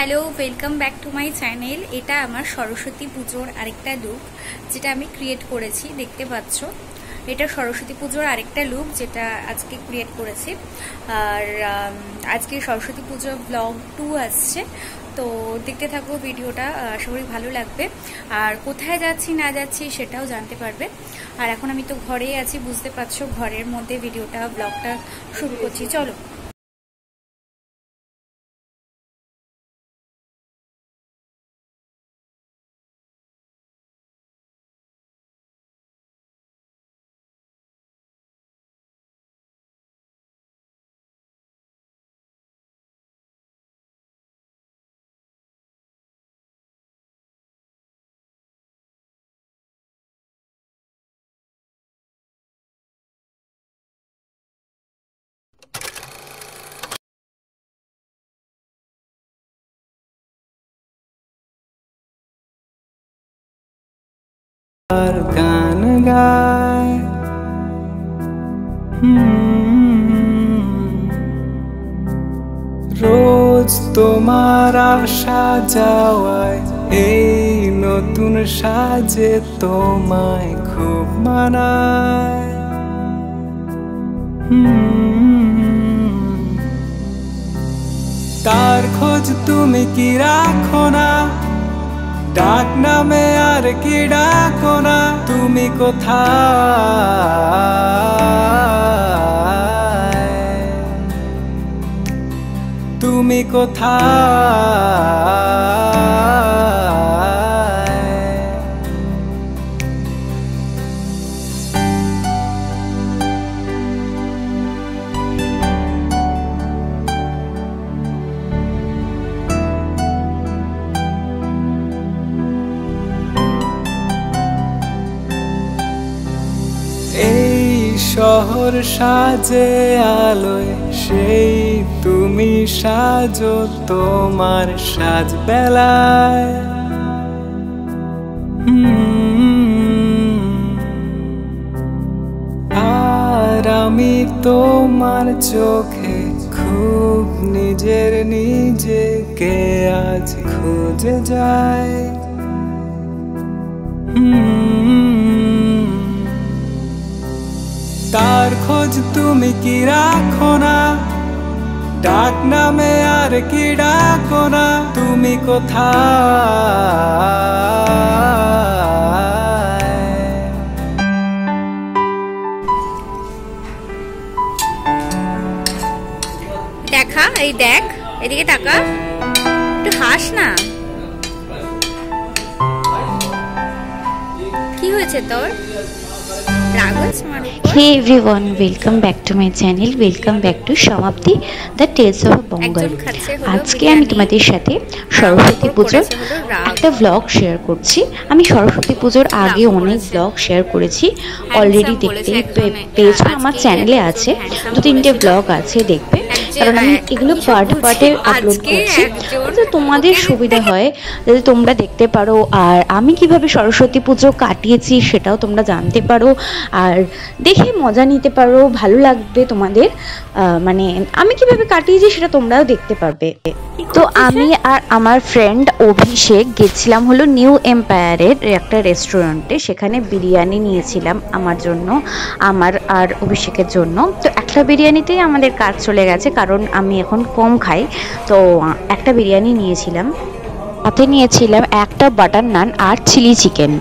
Hello welcome back to my channel এটা আমার সরস্বতী পুজোর আরেকটা লুক যেটা আমি ক্রিয়েট করেছি, দেখতে পাচ্ছ। এটা সরস্বতী পুজোর আরেকটা লুক যেটা আজকে ক্রিয়েট করেছি। আর আজকে সরস্বতী পুজো ব্লগ টু আসছে। তো দেখতে থাকব ভিডিওটা, আশা করি ভালো লাগবে। আর কোথায় যাচ্ছি, না যাচ্ছি, সেটাও জানতে পারবে। আর এখন আমি তো ঘরেই আছি, বুঝতে পারছ, ঘরের মধ্যে ভিডিওটা ব্লগটা শুরু করছি। চলো। গায় হুম। রোজ তোমার আসা যাওয়ায় এই নতুন সাজে তোমায় খুব মানায়। তার খোঁজ তুমি কি রাখো না ডাক নামে আর কি ডাকো না তুমি কোথায়? তুমি কোথায়? শহর সাজে আলোয়, সেই তুমি সাজো তোমার সাজ বেলায় আর আমি তোমার চোখে খুব নিজের নিজেকে আজ খুঁজে যায় হুম। তার খোঁজ তুমি কি রাখো না? ডাক নামে আর কি ডাকো না? তুমি কোথায়? দেখা, এই দেখ, এদিকে তাকা। একটু হাস না? কি হয়েছে তোর? রাগ everyone welcome back to everyone, channel welcome back to Samapti the tales of Bengal আজকে আমি তোমাদের সাথে সরস্বতী পুজোর। একটা ব্লগ শেয়ার করছি। আমি সরস্বতী পুজোর আগে অনেক ব্লগ শেয়ার করেছি। অলরেডি দেখতে পেয়েছ আমার চ্যানেলে আছে। দু তিনটে ব্লগ আছে দেখবে। কারণ আমি এগুলো পার্ট? পার্টে আপলোড করছি। যাতে তোমাদের সুবিধা হয় যাতে তোমরা দেখতে পারো আর আমি কীভাবে সরস্বতী পুজো কাটিয়েছি সেটাও তোমরা জানতে পারো আর দেখে মজা নিতে পারো ভালো লাগবে তোমাদের মানে আমি কীভাবে কাটিয়েছি সেটা তোমরাও দেখতে পারবে। তো আমি আর আমার ফ্রেন্ড অভিষেক গেছিলাম হলো নিউ এম্পায়ারের একটা রেস্টুরেন্টে সেখানে বিরিয়ানি নিয়েছিলাম আমার জন্য আমার আর অভিষেকের জন্য। তো একটা বিরিয়ানিতেই আমাদের কাজ চলে গেছে কারণ আমি এখন কম খাই। তো একটা বিরিয়ানি নিয়েছিলাম। সাথে নিয়েছিলাম একটা বাটার নান আর চিলি চিকেন।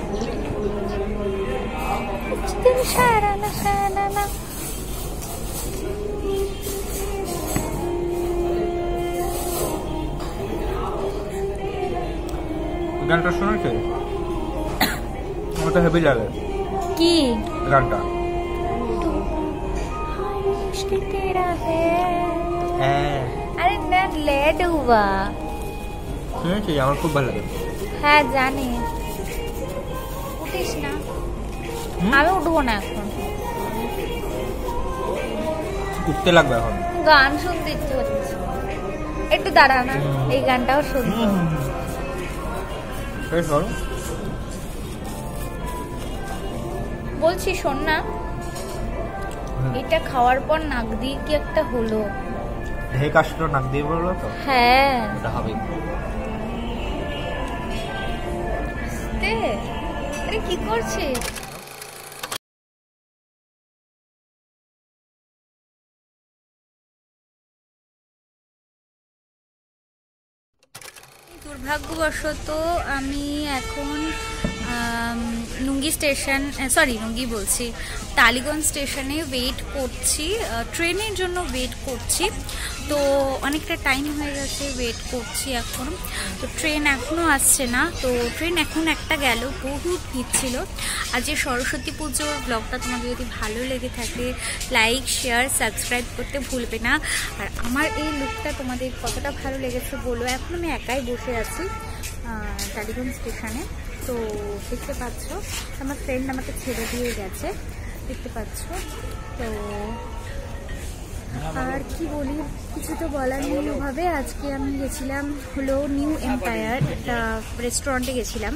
গানটা শুনেছে তো হেভি লাগে। কি? গানটা। হ্যাঁ। আরে না লেট হুয়া। শুনেছি আমার খুব ভালো লাগে? হ্যাঁ জানি। উঠিস না। আমি উঠবো না এখন। উঠতে লাগবে এখন। গান শুনতে ইচ্ছে হচ্ছে একটু দাঁড়া না এই গানটাও শুনব। বলছি শোন না। এটা খাওয়ার পর নাক দিয়ে কি একটা হলো? ঢেক আসলো নাক দিয়ে বলল তো? হ্যাঁ। ওটা হবে করছে আরে কি করছে? দুর্ভাগ্যবশত আমি এখন নুঙ্গি স্টেশন সরি নুঙ্গি বলছি। টালিগঞ্জ স্টেশনে ওয়েট করছি ট্রেনের জন্য ওয়েট করছি। তো অনেকটা টাইম হয়ে গেছে ওয়েট করছি এখন। তো ট্রেন এখনও আসছে না, তো ট্রেন এখন একটা গেল, বহুত ভিড় ছিল। আর যে সরস্বতী পুজোর ব্লগটা তোমাদের যদি ভালো লেগে থাকে লাইক শেয়ার সাবস্ক্রাইব করতে ভুলবে না। আর আমার এই লুকটা তোমাদের কতটা ভালো লেগেছে বলো? এখন আমি একাই বসে আছি। টালিগঞ্জ স্টেশনে। তো দেখতে পাচ্ছ আমার ফ্রেন্ড আমাকে ছেড়ে দিয়ে গেছে। দেখতে পাচ্ছ? তো আর কি বলি? কিছু তো বলার নেই ওভাবে। আজকে আমি গেছিলাম হলো নিউ এম্পায়ার একটা রেস্টুরেন্টে গেছিলাম।